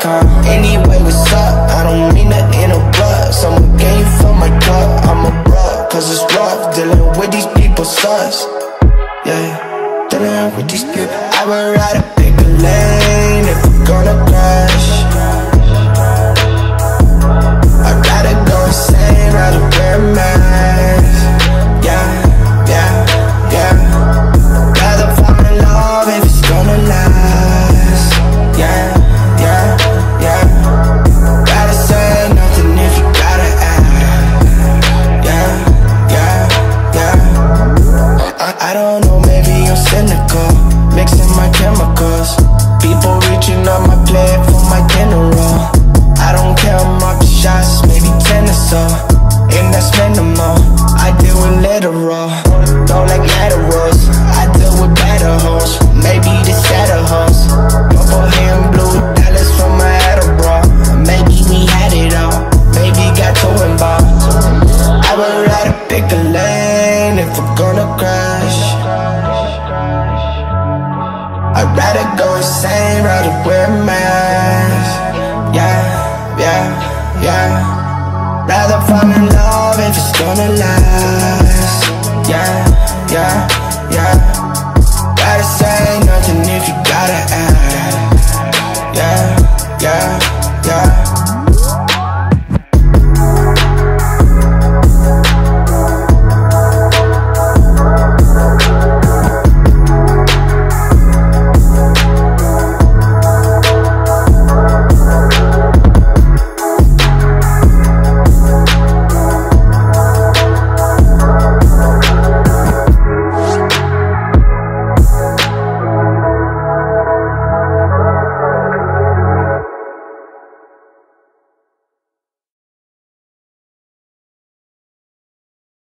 Call. Anyway, what's up? I don't mean to interrupt. Someone game for my club. I'm abrupt, cause it's rough. Dealing with these people sucks. Yeah, dealing with these people. I would ride a bigger lane if we're gonna. Literal. Don't like laterals. I deal with better hoes. Maybe the sadder hoes. Purple hair and blue dollars from my Adderall. Maybe we had it all. Maybe got too involved. I would rather pick a lane if we're gonna crash. I'd rather go insane, rather wear a mask. Yeah, yeah, yeah. Rather fall in love if it's gonna last. Yeah, yeah, yeah. Rather say nothing if you gotta.